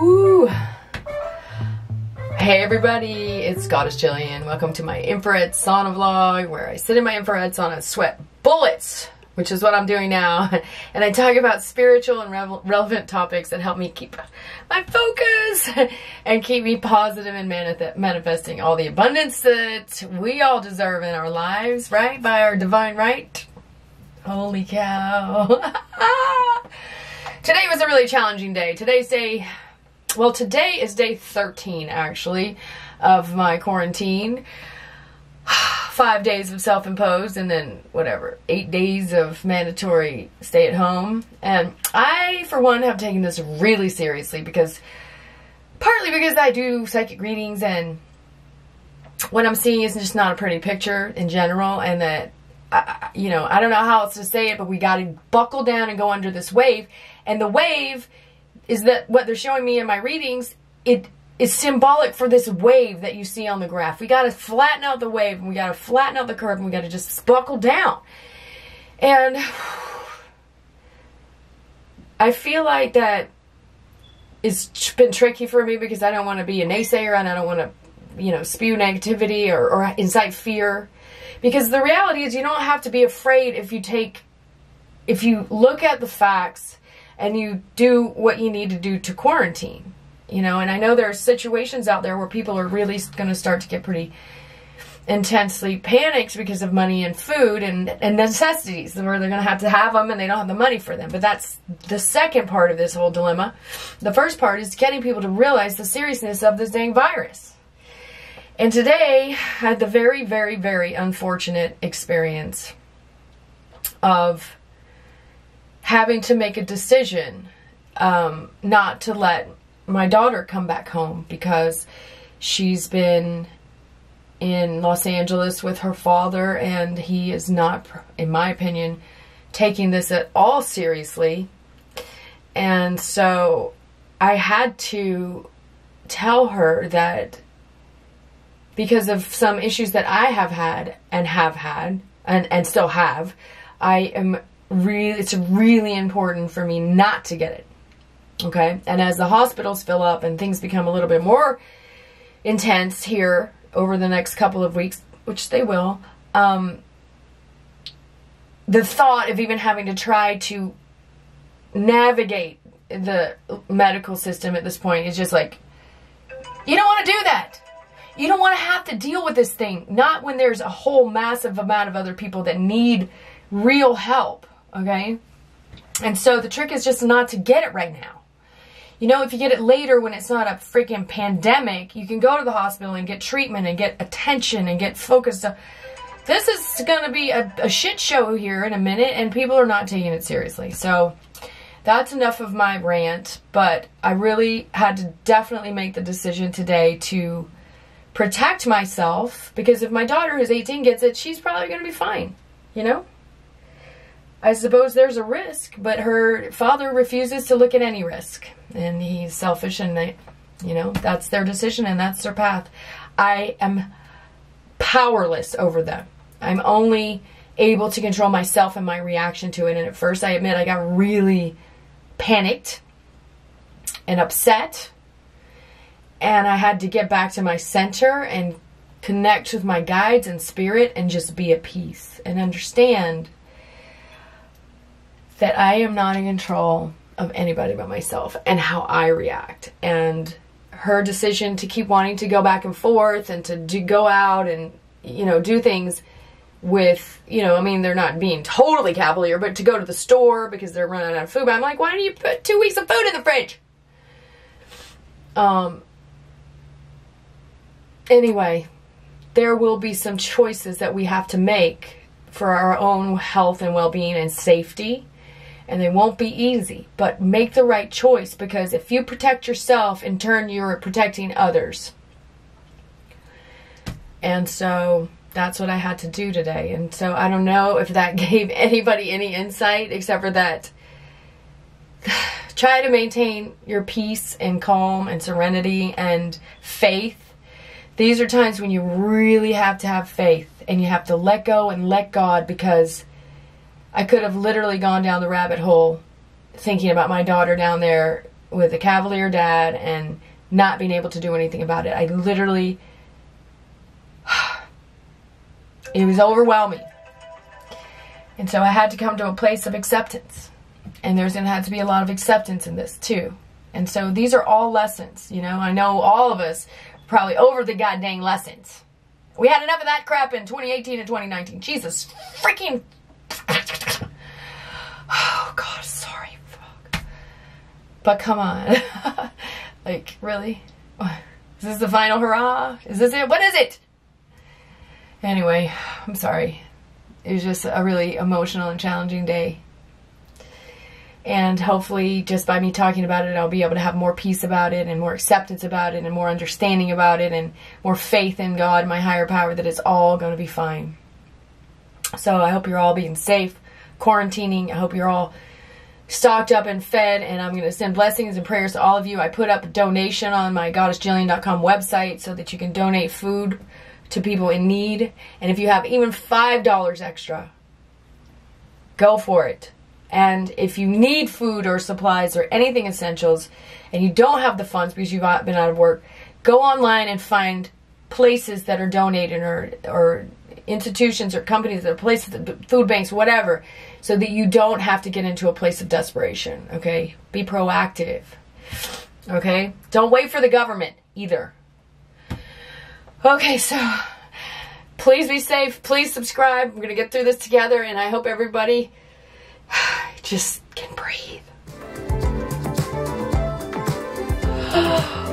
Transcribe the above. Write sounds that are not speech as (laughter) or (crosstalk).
Hey everybody, it's Goddess Gillian. Welcome to my infrared sauna vlog where I sit in my infrared sauna sweat bullets, which is what I'm doing now. (laughs) And I talk about spiritual and re relevant topics that help me keep my focus (laughs) and keep me positive and manif manifesting all the abundance that we all deserve in our lives, right? By our divine right. Holy cow. (laughs) Today was a really challenging day. Today's day, well, today is day 13 actually of my quarantine. (sighs) Five days of self imposed and then whatever, eight days of mandatory stay at home. And I, for one, have taken this really seriously because partly because I do psychic readings and what I'm seeing is just not a pretty picture in general and that I, you know, I don't know how else to say it, but we got to buckle down and go under this wave. And the wave is that what they're showing me in my readings, it is symbolic for this wave that you see on the graph. We got to flatten out the wave and we got to flatten out the curve and we got to just buckle down. And (sighs) I feel like that it's been tricky for me because I don't want to be a naysayer and I don't want to, you know, spew negativity or, or incite fear because the reality is you don't have to be afraid if you take, if you look at the facts and you do what you need to do to quarantine. You know, and I know there are situations out there where people are really going to start to get pretty intensely panicked because of money and food and, and necessities where they're going to have to have them and they don't have the money for them. But that's the second part of this whole dilemma. The first part is getting people to realize the seriousness of this dang virus. And today I had the very, very, very unfortunate experience of having to make a decision um, not to let my daughter come back home because she's been in Los Angeles with her father and he is not, in my opinion, taking this at all seriously. And so I had to tell her that because of some issues that I have had and have had and, and still have, I am really, it's really important for me not to get it. Okay. And as the hospitals fill up and things become a little bit more intense here over the next couple of weeks, which they will, um, the thought of even having to try to navigate the medical system at this point is just like, you don't want to do that. You don't want to have to deal with this thing. Not when there's a whole massive amount of other people that need real help. Okay? And so the trick is just not to get it right now. You know, if you get it later when it's not a freaking pandemic, you can go to the hospital and get treatment and get attention and get focused. This is going to be a, a shit show here in a minute, and people are not taking it seriously. So that's enough of my rant, but I really had to definitely make the decision today to protect myself because if my daughter who's 18 gets it, she's probably going to be fine, you know? I suppose there's a risk, but her father refuses to look at any risk. And he's selfish and they, you know, that's their decision and that's their path. I am powerless over them. I'm only able to control myself and my reaction to it. And at first, I admit I got really panicked and upset and I had to get back to my center and connect with my guides and spirit and just be at peace and understand that I am not in control of anybody but myself and how I react. And her decision to keep wanting to go back and forth and to do, go out and, you know, do things with, you know, I mean, they're not being totally cavalier, but to go to the store because they're running out of food. But I'm like, why don't you put two weeks of food in the fridge? Um, anyway, there will be some choices that we have to make for our own health and well-being and safety and they won't be easy. But make the right choice because if you protect yourself in turn you're protecting others. And so that's what I had to do today. And so I don't know if that (laughs) gave anybody any insight except for that (sighs) try to maintain your peace and calm and serenity and faith. These are times when you really have to have faith and you have to let go and let God because I could have literally gone down the rabbit hole thinking about my daughter down there with a cavalier dad and not being able to do anything about it. I literally, (sighs) it was overwhelming. And so I had to come to a place of acceptance. And there's going to have to be a lot of acceptance in this too. And so these are all lessons. You know, I know all of us probably over the goddamn lessons. We had enough of that crap in 2018 and 2019. Jesus freaking. Oh, God, sorry. Fuck. But come on. (laughs) like, really? Is this the final hurrah? Is this it? What is it? Anyway, I'm sorry. It was just a really emotional and challenging day. And hopefully, just by me talking about it, I'll be able to have more peace about it and more acceptance about it and more understanding about it and more faith in God, my higher power, that it's all going to be fine. So I hope you're all being safe, quarantining. I hope you're all stocked up and fed. And I'm going to send blessings and prayers to all of you. I put up a donation on my goddessgillian.com website so that you can donate food to people in need. And if you have even $5 extra, go for it. And if you need food or supplies or anything essentials and you don't have the funds because you've been out of work, go online and find places that are donating or, or institutions or companies or places, food banks, whatever, so that you don't have to get into a place of desperation. Okay? Be proactive. Okay? Don't wait for the government either. Okay, so please be safe. Please subscribe. We're going to get through this together, and I hope everybody (sighs) just can breathe. (sighs)